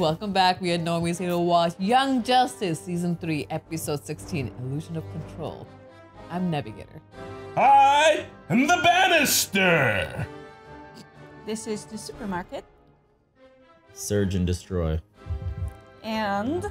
Welcome back. We are Normies here to watch Young Justice Season 3, Episode 16, Illusion of Control. I'm Navigator. I am the Bannister. This is the supermarket, Surge and destroy. and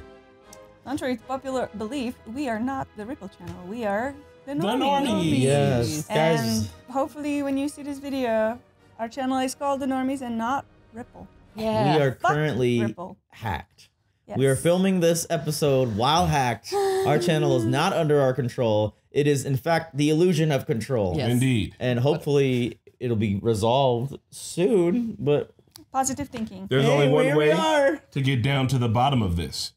contrary to popular belief, we are not the Ripple channel. We are the The Normies. Normies. Yes, And hopefully, when you see this video, our channel is called the Normies and not Ripple. Yeah. We are Fuck currently Ripple. hacked. Yes. We are filming this episode while hacked. Our channel is not under our control. It is, in fact, the illusion of control. Yes. Indeed. And hopefully it'll be resolved soon. But Positive thinking. There's hey, only one way to get down to the bottom of this.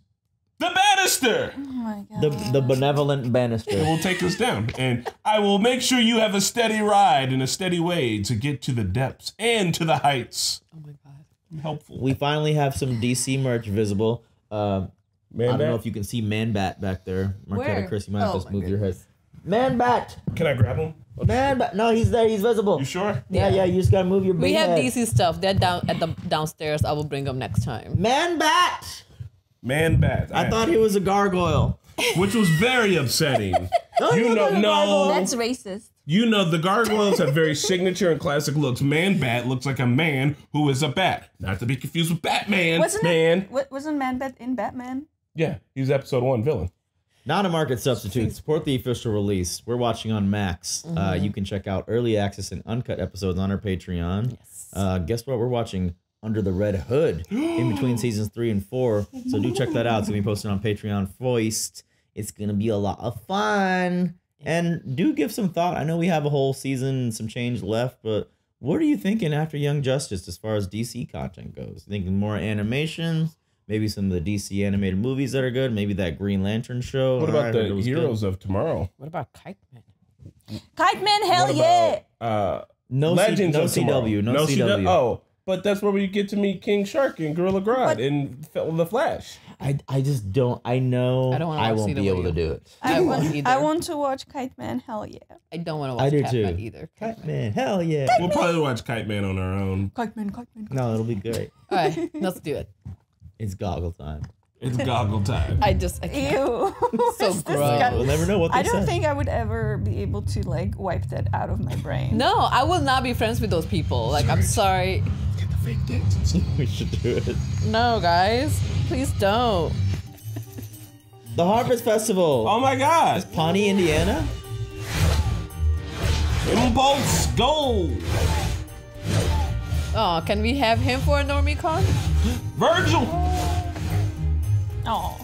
The Bannister. Oh my god. The, the benevolent banister. It will take us down, and I will make sure you have a steady ride and a steady way to get to the depths and to the heights. Oh my god. I'm helpful. We finally have some DC merch visible. Uh, Man, I don't know if you can see Man Bat back there. Marquetta, Where? Chris, you might have Oh to my move your head. Man Bat! can I grab him? Man Bat! No, he's there. He's visible. You sure? Yeah, yeah. You just gotta move your big We have head. DC stuff. They're down at the downstairs. I will bring them next time. Man Bat! Man, Bat. I thought he was a gargoyle. which was very upsetting. No, you he's know, not a no. That's racist. You know, the gargoyles have very signature and classic looks. Man Bat looks like a man who is a bat, not to be confused with Batman. Wasn't man, it? wa- Wasn't Man Bat in Batman? yeah, he's episode one villain. Not a market substitute. Support the official release. We're watching on Max. Uh, you can check out early access and uncut episodes on our Patreon. Yes. Uh, guess what? We're watching Under the Red Hood in between seasons three and four. So do check that out. It's gonna be posted on Patreon first. It's gonna be a lot of fun. And do give some thought. I know we have a whole season and some change left, but what are you thinking after Young Justice as far as DC content goes? Thinking more animations, maybe some of the DC animated movies that are good, maybe that Green Lantern show. What about the it was good. heroes of tomorrow? What about Kite Man? Kite Man, hell What yeah! uh, No, Legends C- no of tomorrow. CW, no, CW. Oh, but that's where we get to meet King Shark and Gorilla Grodd But- in F- the Flash. I, I just don't. I know I I, don't wanna won't be able to do it. I want, won't either. I want to watch Kite Man, hell yeah. I don't want to I watch do Catman too. either. Cut man, hell yeah. We'll probably watch Kite Man on our own. Kite Man, Kite Man. No, it'll be great. All right, let's do it. It's goggle time. It's goggle time. I just I can't. Ew. So gross. disgusting. We'll never know what they I don't said. think I would ever be able to like wipe that out of my brain. No, I will not be friends with those people. Like, I'm sorry. Get the fake dance. we should do it. No, guys, please don't. The Harvest Festival. Oh my God! Pawnee, Indiana. Impulse go! Oh, can we have him for a normie con? Virgil! Oh,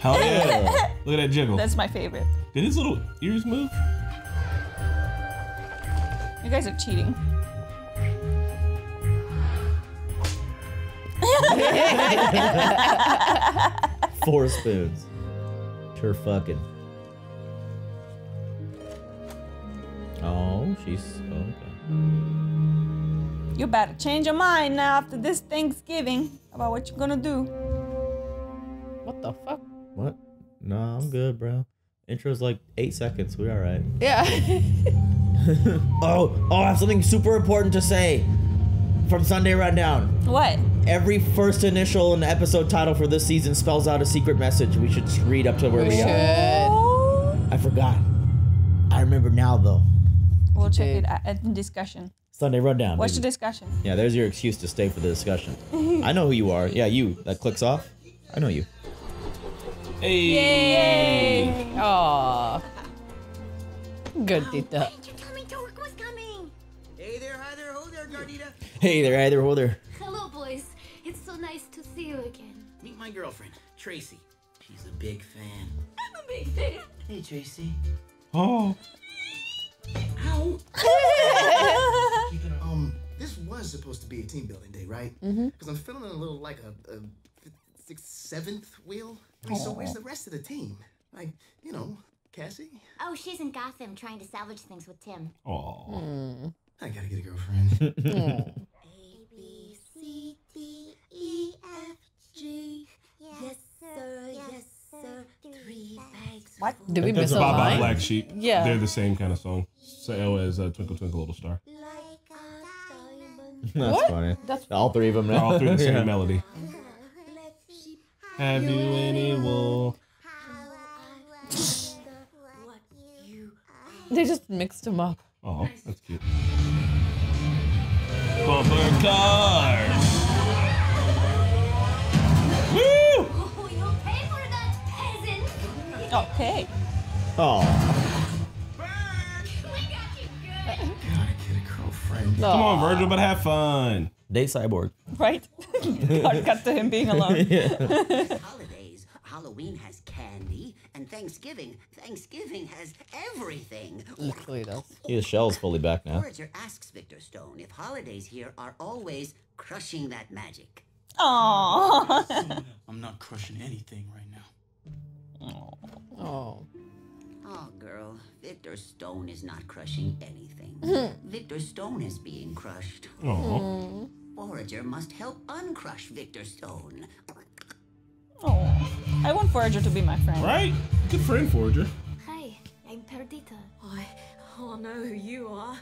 Hell yeah! Look at that jiggle. that's my favorite. Did his little ears move? You guys are cheating. Four spoons. Tur fucking. Oh, she's okay. You better change your mind now after this Thanksgiving about what you're gonna do. What the fuck? What? No, I'm good, bro. Intro's like eight seconds. We all right. Yeah. Oh, oh, I have something super important to say from Sunday Rundown. What? Every first initial in the episode title for this season spells out a secret message. We should read up to where we, we are. should. I forgot. I remember now though. We'll check it at, at the discussion. Sunday Rundown. What's the discussion? Yeah, there's your excuse to stay for the discussion. I know who you are. Yeah, you. That clicks off. I know you. Hey! Yay! Aw. Good, Tita. You told me Dork was coming. Hey there, hi there, hold there, Gardita. Hey there, hey there, hold there. Nice to see you again. Meet my girlfriend, Tracy. She's a big fan. I'm a big fan. Hey, Tracy. Oh, Ow. um, this was supposed to be a team building day, right? Because I'm feeling a little like a, a sixth, seventh wheel. I mean, so where's the rest of the team? Like, you know, Cassie. Oh, she's in Gotham trying to salvage things with Tim. oh. I gotta get a girlfriend. A, B, C, D, E, F, G. Yes, sir. Yes, sir. Three bags. What? Did we miss a Baba line? Black Sheep. Yeah. They're the same kind of song. So as uh, Twinkle Twinkle Little Star. That's What? funny. That's All three of them. They're all three the same Yeah. melody. Have you any wool? how I wonder what you they just mixed them up. Oh, that's cute. Bumper cars. Oh. a girlfriend. Come on, Virgil, but have fun. Date Cyborg. Right? Hard cut to him being alone. holidays. Halloween has candy, and Thanksgiving. Thanksgiving has everything. Literally does. His shell's fully back now. Forager asks Victor Stone if holidays here are always crushing that magic. Aww. I'm not crushing anything right now. Oh. Oh, girl, Victor Stone is not crushing anything. Hmm. Victor Stone is being crushed. Oh, Forager must help uncrush Victor Stone. Oh. I want Forager to be my friend. right? Good friend, Forager. Hi, I'm Perdita. I oh know who you are.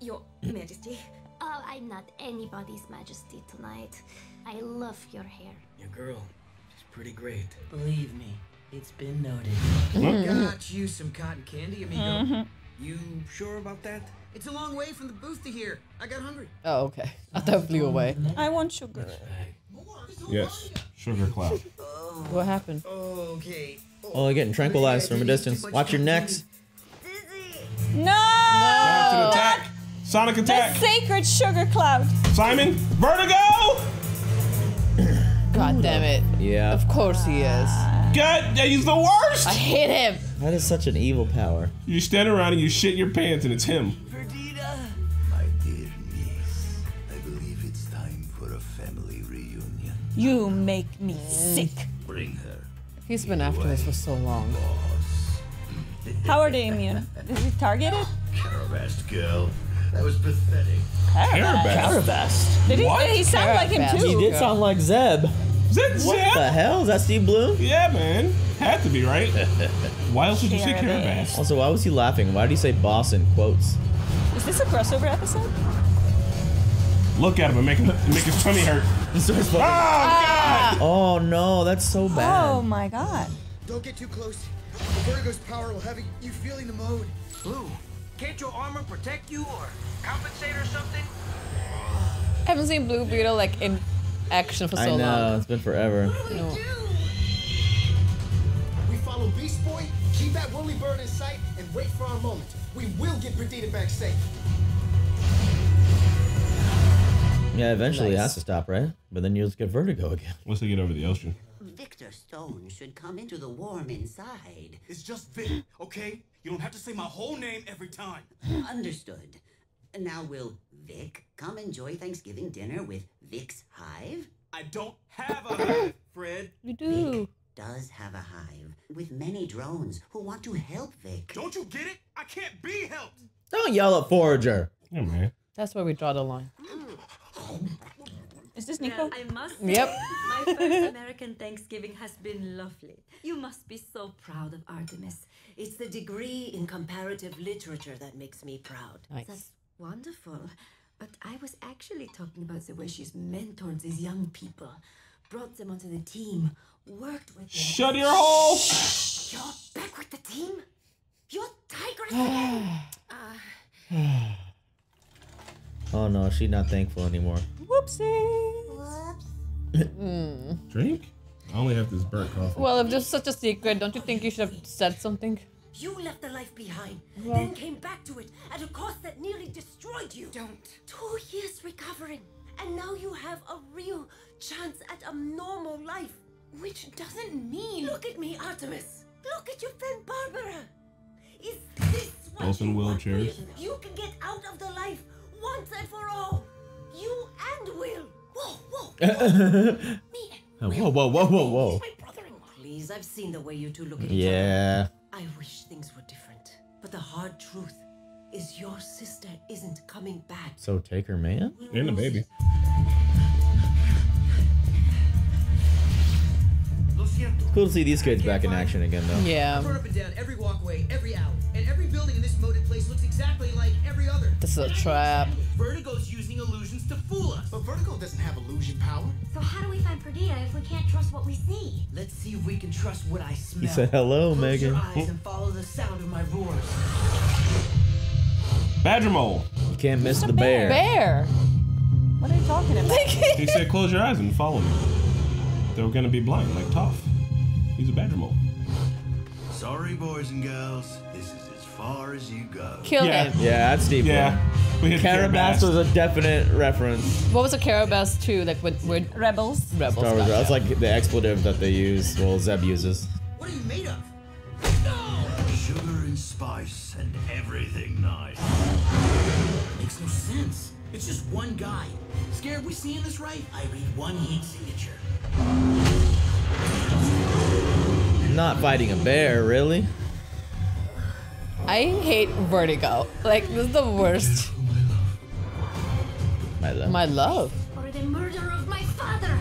Your Majesty. Oh, I'm not anybody's majesty tonight. I love your hair. Your girl, she's pretty great. Believe me, it's been noted. Mm-hmm. Got you some cotton candy, amigo. Mm-hmm. You sure about that? It's a long way from the booth to here. I got hungry. Oh, okay. I thought it flew away. I want sugar. Yes, Sugar Cloud. What happened? Okay. Oh, they're getting tranquilized from a distance. Watch your necks. No! Sonic attack! Sonic The attack! sacred sugar cloud. Simon, Vertigo! God damn it. Yeah. Of course he is. Ah. God, he's the worst! I hate him. That is such an evil power. You stand around and you shit your pants and it's him. Perdita! My dear niece, I believe it's time for a family reunion. You make me sick. Bring her. He's been after us for so long. How are they immune? Is he targeted? Karabast girl. That was pathetic. Karabast. Did he, did he sound like him too? He did sound like Zeb. Is that What the hell? Is that Steve Blum? Yeah, man. Had to be, right? Why else would you say Carabas. Carabas? Also, why was he laughing? Why did he say boss in quotes? Is this a crossover episode? Look at him and make him make his tummy hurt. Oh, God! Ah! Oh no, that's so bad. Oh my god. Don't get too close. The Vertigo's power will have you feeling the mode. Blue, can't your armor protect you or compensate or something? I haven't seen Blue Beetle like in action for so I know, long. it's been forever. No. We follow Beast Boy, keep that woolly bird in sight, and wait for our moment. We will get Perdita back safe. Yeah, eventually it has to stop, right? But then you'll just get vertigo again. Once they get over the ocean. Victor Stone should come into the warm inside. It's just Vic, okay? You don't have to say my whole name every time. Understood. And now will Vic come enjoy Thanksgiving dinner with Vic's hive? I don't have a hive, Fred. You do. Vic Does have a hive with many drones who want to help Vic. Don't you get it? I can't be helped. Don't yell at Forager. Yeah, man. That's where we draw the line. Is this Nico? I must say, Yep. my first American Thanksgiving has been lovely. You must be so proud of Artemis. It's the degree in comparative literature that makes me proud. Nice. That's wonderful. But I was actually talking about the way she's mentored these young people, brought them onto the team, worked with them. Shut your hole! You're back with the team? You're Tigress again? uh, Oh no, she's not thankful anymore. Whoopsie. Whoops. Drink? I only have this burnt coffee. Well, if there's such a secret, don't you think you should have said something? You left the life behind, then came back to it at a cost that nearly destroyed you. don't. Two years recovering, and now you have a real chance at a normal life. Which doesn't mean. Look at me, Artemis. Look at your friend Barbara. Is this what Both in you want, wheelchairs. You can get out of the life once and for all. You and Will. Whoa, whoa. whoa. me and Whoa, whoa, whoa, whoa, whoa. my brother-in-law. Please, I've seen the way you two look at each other. Yeah. I wish things were different. But the hard truth is your sister isn't coming back. So take her, man. And the baby. Lo siento. Cool to see these kids back in action again, though. I've Yeah. run up and down every walkway, every alley, and every building in this moated place looks exactly like every other. This is a trap. Vertigo's using illusions to fool us. But Vertigo doesn't have illusion power. So how do we find Perdita if we can't trust what we see? Let's see if we can trust what I smell. He said hello, Close Megan. your eyes and follow the sound of my roars. Badger mole. You can't miss the bear. Bear. What are you talking about? He said, "Close your eyes and follow me." They're gonna be blind, like Toph. He's a badger mole. Sorry, boys and girls. This is as far as you go. Kill Yeah. him. Yeah, that's deep. Yeah. We hit Carabas was a definite reference. What was a Carabas too? Like with, with Rebels. rebels. Star Wars. That's like the expletive that they use. Well, Zeb uses. What are you made of? No! Sugar and spice and everything nice. Makes no sense. It's just one guy. Scared we seeing this right? I read one heat signature. Not fighting a bear, really. I hate Vertigo. Like this is the worst. My love. My love. Or the murder of my father?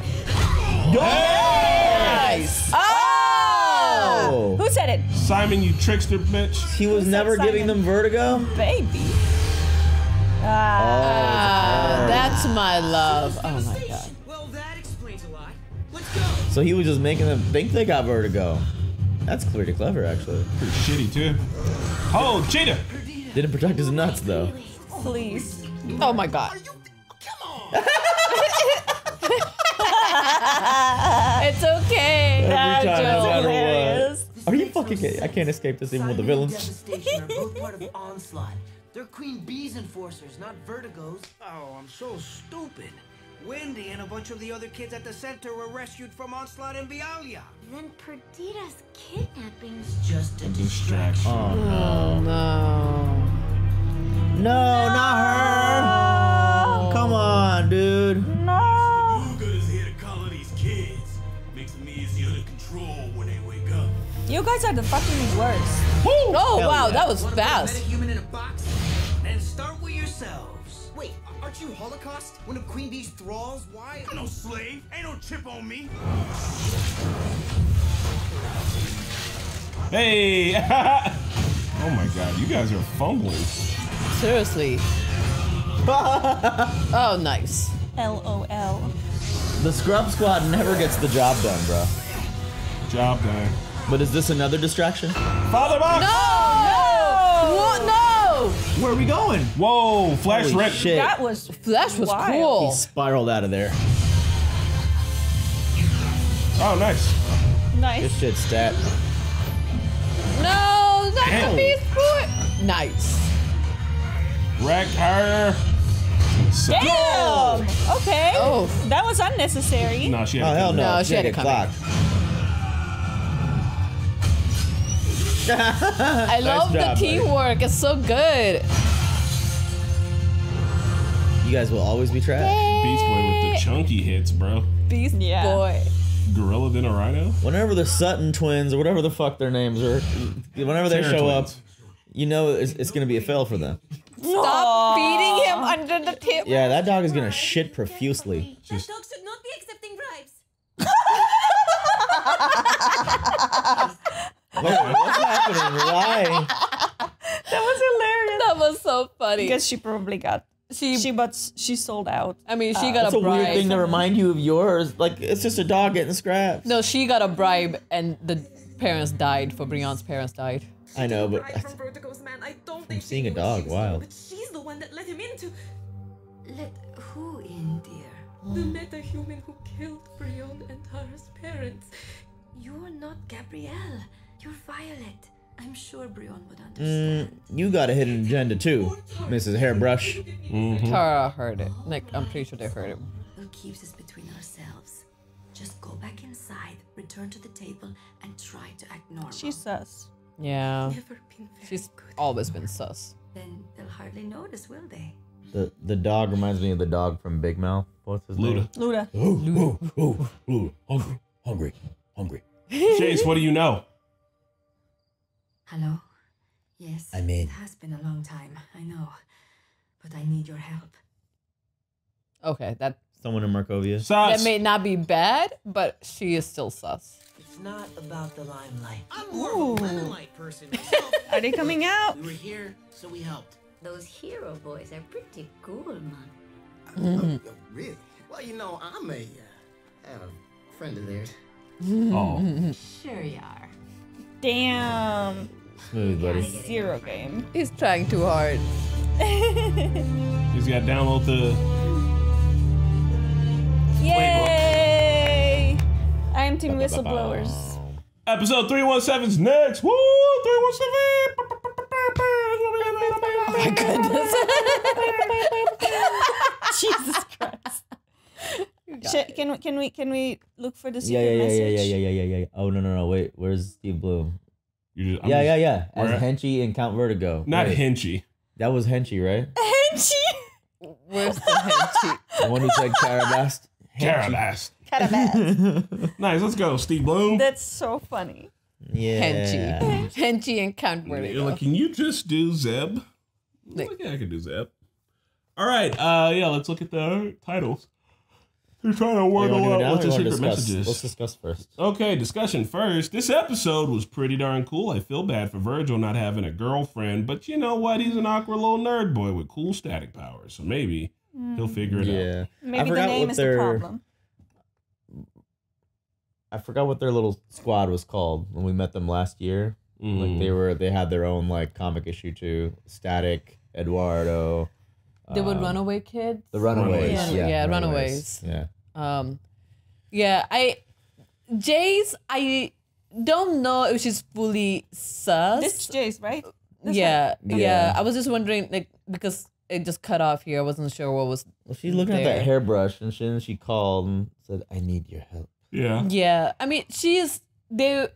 Nice. Oh! Who said it? Simon, you trickster bitch. He was never giving them vertigo. Baby. Ah. Ah, that's my love. Oh my god. Well, that explains a lot. Let's go. So he was just making them think they got vertigo. That's pretty clever, actually. Pretty shitty too. Oh, cheetah. Didn't protect his nuts though. Please. Oh my god. it's okay. Every That time, no joke matter hilarious. Are you fucking kidding? I can't escape this even with the villains. Devastation are both part of Onslaught. They're Queen Bee's enforcers, not Vertigo's. Oh, I'm so stupid. Wendy and a bunch of the other kids at the center were rescued from Onslaught and Vialia. Then Perdita's kidnapping. Just a distraction. Oh no. No. No, not her. Come on, dude. No. Luga is here to color these kids. Makes them easier to control when they wake up. You guys are the fucking worst. Oh Hell wow, yeah. that was Wanna put a fast. You Holocaust? One of Queen Bee's thralls? Why? I'm no slave. Ain't no chip on me. Hey. oh my god, you guys are fumbling. Seriously. oh, nice. LOL. The Scrub Squad never gets the job done, bro. Job done. But is this another distraction? Father box. No! What? No! Where are we going? Whoa, flash Holy rip. shit. That was Flash was Wild. He cool. spiraled out of there. Oh, nice. Good nice. shit, stat. No, not Damn. the Beast Boy. Nice. Wreck her. Damn. Okay. Oh. That was unnecessary. No, she had. Oh had hell no! No, she had it Get coming. Clocked. I love job, the buddy. teamwork. It's so good. You guys will always be trash. Beast Boy with the chunky hits, bro. Beast Yeah. Boy. Gorilla than a rhino. Whenever the Sutton twins or whatever the fuck their names are, whenever they Terror show up, you know it's, it's gonna be a fail for them. Stop feeding him under the table. Yeah, that dog is gonna shit profusely. That dog should not be accepting bribes. Wait, what's happening? Why? That was hilarious. That was so funny. Because she probably got she, she but she sold out. I mean, she got That's a a weird thing to remind you of yours. Like it's just a dog getting scraps. No, she got a bribe, and the parents died. For Brion's parents died. I know, but Bride from Vertigo's man. I don't think seeing a dog, she was wild. But she's the one that let him into Let who in, dear? the metahuman who killed Brion and Tara's parents. You're not Gabrielle. You're Violet. I'm sure Brion would mm, understand. you got a hidden agenda too, Mrs. Hairbrush. Tara heard it. Like I'm pretty sure they heard it. We'll keep this between ourselves. Just go back inside, return to the table, and try to act normal. She's sus. Yeah, Never been very she's good. always been sus. Then they'll hardly notice, will they? The the dog reminds me of the dog from Big Mouth. What's his Luda. Luda. name? Luda. Oh, oh, hungry, hungry, hungry. Chase, what do you know? Hello? Yes. I'm in. It has been a long time, I know. But I need your help. Okay, that Someone in Markovia. that Sus. may not be bad, but she is still sus. It's not about the limelight. I'm more of a lemon light person myself. Are they coming out? we were here, so we helped. Those hero boys are pretty cool, man. Oh, oh, really? Well, you know, I'm a, uh, a friend of theirs. Oh. Sure you are. Damn. Smooth, buddy. Zero game. He's trying too hard. He's got to download the. Yay! I am team whistleblowers. Episode 317's next. Woo! 317. Oh my goodness. Jesus Christ. Sh- can we can we can we look for the Yeah, secret yeah, yeah, message? yeah, yeah, yeah, yeah, yeah, yeah. Oh no, no, no. Wait, where's Steve Blum? You just, I'm yeah, just- yeah, yeah. As Henchy and Count Vertigo. Not Wait, Henchy. That was Henchy, right? Henchy. Where's the Henchy? The one who said Karabast. Karabast. Carabas. Nice, let's go. Steve Blum. That's so funny. Yeah. Henchy. Henchy and Count You're Vertigo. like, can you just do Zeb? I'm like, yeah, I can do Zeb. All right, uh, yeah, let's look at the titles. They're trying to You word wanna do it out now, what the secret discuss? message is. Let's discuss first. Okay, discussion first. This episode was pretty darn cool. I feel bad for Virgil not having a girlfriend, but you know what? He's an awkward little nerd boy with cool static powers, so maybe he'll figure it out. Yeah. Maybe I the name what is their, the problem. I forgot what their little squad was called when we met them last year. Like Mm. they were, they had their own like comic issue too. Static, Eduardo. They were um, runaway kids. The Runaways. Runaways. Yeah, Yeah, Runaways. Yeah. Um, yeah, I Jace. I don't know if she's fully sus. This Jace, right? This yeah, one? yeah, Yeah. I was just wondering, like, because it just cut off here. I wasn't sure what was. Well, she's looking at that hairbrush and she, she called and said, "I need your help." Yeah. Yeah, I mean, she's they.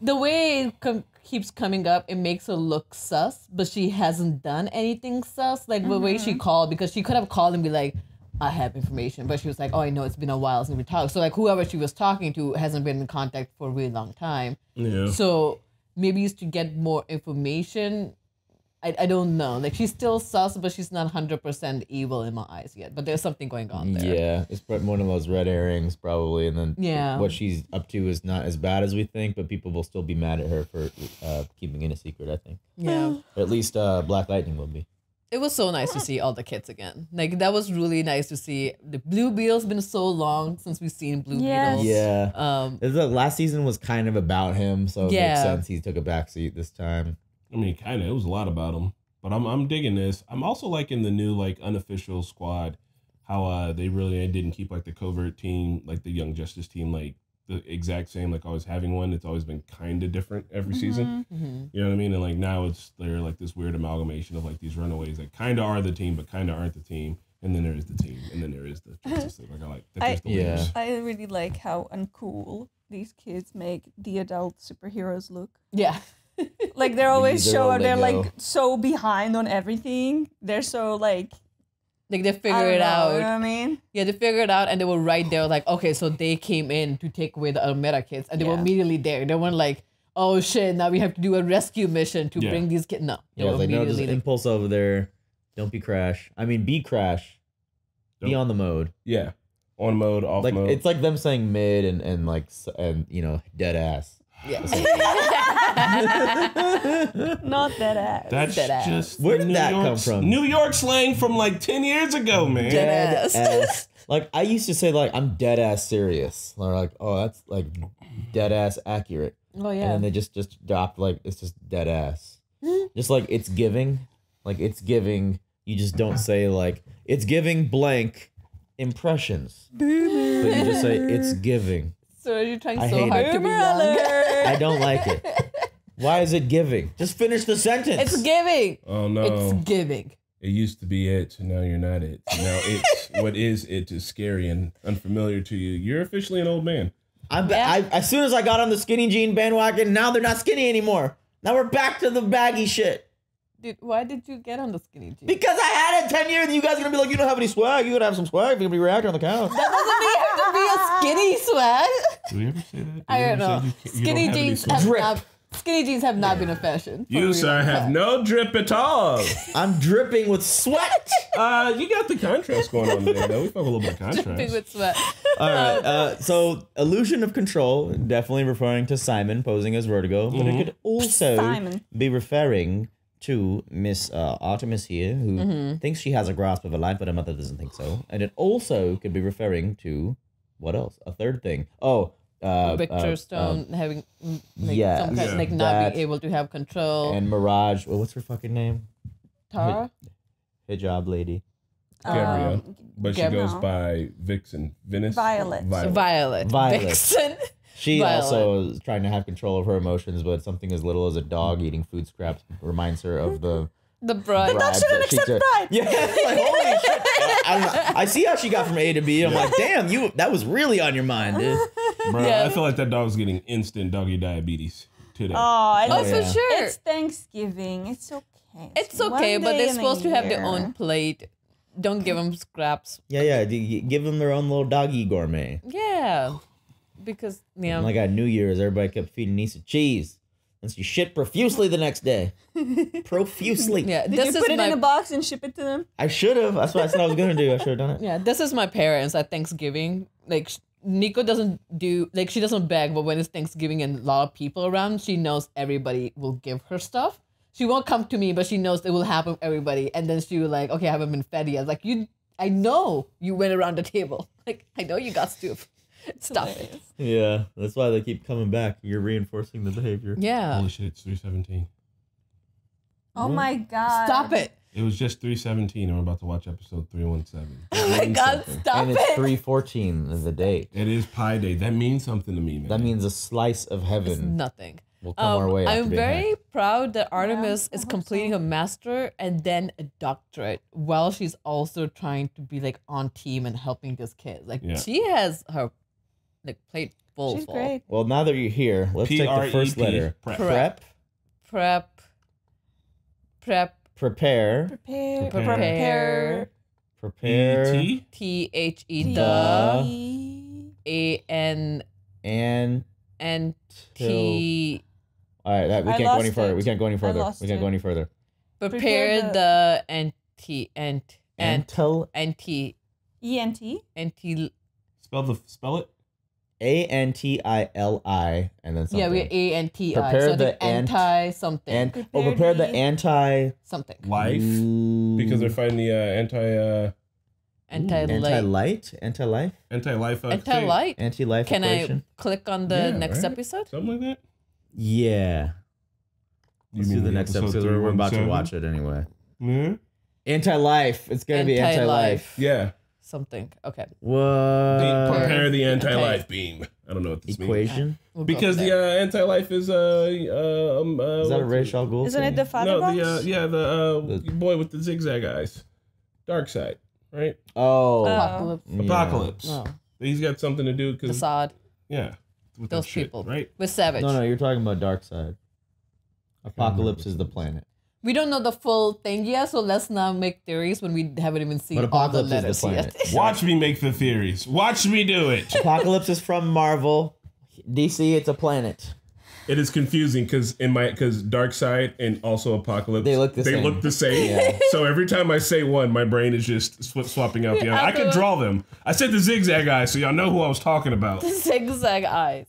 The way it com- keeps coming up, it makes her look sus, but she hasn't done anything sus. Like the way she mm-hmm. called, because she could have called and be like, "I have information," but she was like, "Oh, I know it's been a while since we talked." So like whoever she was talking to hasn't been in contact for a really long time. Yeah. So maybe it's to get more information. I, I don't know. Like she's still sus, but she's not hundred percent evil in my eyes yet. But there's something going on there. Yeah, it's prob- one of those red herrings probably, and then Yeah. what she's up to is not as bad as we think, but people will still be mad at her for uh, keeping it a secret. I think. Yeah. Or at least uh, Black Lightning will be. It was so nice to see all the kids again. Like that was really nice to see. The Blue Beetle's been so long since we've seen Blue Yes. Beetle. Yeah. Um. The last season was kind of about him, so it Yeah. makes sense he took a backseat this time. I mean, kind of. It was a lot about them, but I'm I'm digging this. I'm also liking the new like unofficial squad. How uh they really didn't keep like the covert team, like the Young Justice team, like the exact same. Like always having one. It's always been kind of different every season. mhm. You know what I mean? And like now it's they're like this weird amalgamation of like these runaways that kind of are the team, but kind of aren't the team. And then there is the team, and then there is the Justice League. Like I like that. I, the Yeah. leaders. I really like how uncool these kids make the adult superheroes look. Yeah. Like they're always they're show all they're Lego. like so behind on everything. They're so like Like they I figure don't it know, out. You know what I mean? Yeah, they figured it out, and they were right there. Like, okay, so they came in to take away the Almeda kids, and they were immediately there. They weren't like, oh shit, now we have to do a rescue mission to Yeah. bring these kids. No, they Yeah, were like no, there's immediately an impulse over there. Don't be crash. I mean, be crash. Be Don't- on the mode. Yeah, on mode, off Like mode. it's like them saying mid and and like and you know dead ass. Yeah. Not that ass. That's Dead ass. just Where did New that York, come from? New York slang from like ten years ago, man. Dead ass. ass. Like I used to say, like I'm dead ass serious. Or like, oh, that's like dead ass accurate. oh yeah. And then they just just dropped like it's just dead ass. Hmm? just like it's giving, like it's giving. You just don't say like it's giving blank impressions, but you just say it's giving. so you're trying I so hate hard it. to be Boomer young. I don't like it. Why is it giving? Just finish the sentence. it's giving. Oh no, It's giving. it used to be it, so now you're not it. So now it's what is it is scary and unfamiliar to you. You're officially an old man. I'm ba- I, as soon as I got on the skinny jean bandwagon, now they're not skinny anymore. Now we're back to the baggy shit. Dude, why did you get on the skinny jeans? Because I had it 10 years and you guys are gonna be like, you don't have any swag. You're going to have some swag. You're gonna be reacting on the couch. That doesn't mean you have to be a skinny swag. Do we ever say that? Do I don't ever say know. you can't- you don't Skinny have jeans have Drip. not. Skinny jeans have not been a fashion. for a You really sir long have time. no drip at all. I'm dripping with sweat. Uh, you got the contrast going on there, though. We fuck a little bit of Dripping contrast. with sweat. All right. Uh, so, illusion of control, definitely referring to Simon posing as Vertigo, but it could also Simon. be referring to Miss uh, Artemis here, who Mhm. thinks she has a grasp of her life, but her mother doesn't think so. And it also could be referring to what else? A third thing. Oh, uh, Victor uh, Stone having like yeah, some kind Yeah. like not That- being able to have control. and Mirage. Well, what's her fucking name? Tara. Hijab lady. Gabrielle. Um, but she Gab- goes by Vixen. Venice? Violet. Violet. Violet. Violet. Vixen. She Violet. also is trying to have control of her emotions, but something as little as a dog eating food scraps reminds her of the The bride. The dog shouldn't accept took. bribes. Yeah, like holy shit. I. I see how she got from A to B. I'm like, damn, you that was really on your mind, dude. Bro, Yeah. I feel like that dog's getting instant doggy diabetes today. Oh, I Oh, love for yeah. sure. It's Thanksgiving. It's okay. It's one okay, but day they're a supposed to have their year. own plate. Don't give them scraps. Yeah, yeah. d- y- Give them their own little doggy gourmet. Yeah, because yeah, Like at New Year's, everybody kept feeding Nisa cheese. And she shit profusely the next day. profusely. yeah. Did This you is put it my in a box and ship it to them? I should have. That's what I said I was gonna do. I should have done it. yeah. This is my parents at Thanksgiving. Like sh- Nico doesn't do like she doesn't beg, but when it's Thanksgiving and a lot of people around, she knows everybody will give her stuff. She won't come to me, but she knows it will happen to everybody. And then she will like, okay, I haven't been fed yet. Like you, I know you went around the table. Like I know you got to. Stop it. Yeah, that's why they keep coming back. You're reinforcing the behavior. Yeah. Holy shit, it's 317. Oh my god! Stop it. It was just 317 and we're about to watch episode 317. Oh my god, stop and it's it. 314 is the date. It is Pi Day. That means something to me, man. That means a slice of It's heaven nothing. will come our Um, way. I'm very hacked. proud that Artemis I is completing so. a master and then a doctorate while she's also trying to be like on team and helping this kid. Like Yeah. she has her like plate full. She's full. great. Well, now that you're here, let's take the first letter. prep. Prep. Prep. Prep. Prepare. Prepare. Prepare. Prepare. E.T.? T H E The- the A N And N T. all right, that, we I can't go any further. it. We can't go any further. We can't it. go any further. Prepare Prepare the anti ant ant Antel anti E N T. Spell the spell it. A N T I L I and then something. Yeah, we're A N T I. Prepare So the anti something. and Prepare oh, prepare the the- anti something. Life. Because they're fighting the uh, anti uh, Anti anti light. light, anti life, anti life uh, Anti light. anti life Can equation. I click on the Yeah, next right? episode? Something like that. Yeah. You Let's do the next episode. We're about to watch it anyway. Yeah. Anti life. It's gonna be anti life. Yeah. Something. Okay. What The- prepare the anti-life beam. I don't know what this means. equation? We'll Because the uh, anti-life is uh, uh um uh, Is that a what's Ra's al Ghul? Isn't it the father No, box? the uh, yeah the uh The- boy with the zigzag eyes, Darkseid, right? Oh, Apocalypse. yeah. Apocalypse. No. He's got something to do because Assad. yeah, with that Those shit, people. right? With Savage. No, no, you're talking about Dark Side. Apokolips is the planet. We don't know the full thing yet, so let's not make theories when we haven't even seen But all the Apokolips is the letters planet. yet. Watch me make the theories. Watch me do it. Apocalypse is from Marvel. DC, it's a planet. It is confusing because in my because Darkseid and also Apocalypse They look the they same. look the same. Yeah. So every time I say one, my brain is just sw- swapping out the other. I could draw them. I said the zigzag eyes, so y'all know who I was talking about. Zigzag eyes.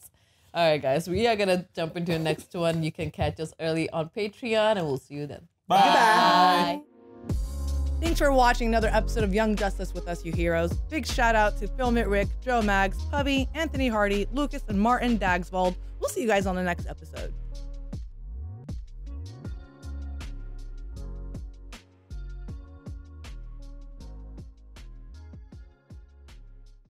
All right, guys, we are gonna jump into the next one. You can catch us early on Patreon, and we'll see you then. Bye. Thanks for watching another episode of Young Justice with us, you heroes. Big shout out to Phil Mitt Rick, Joe Mags, Pubby, Anthony Hardy, Lucas, and Martin Dagsvold. We'll see you guys on the next episode.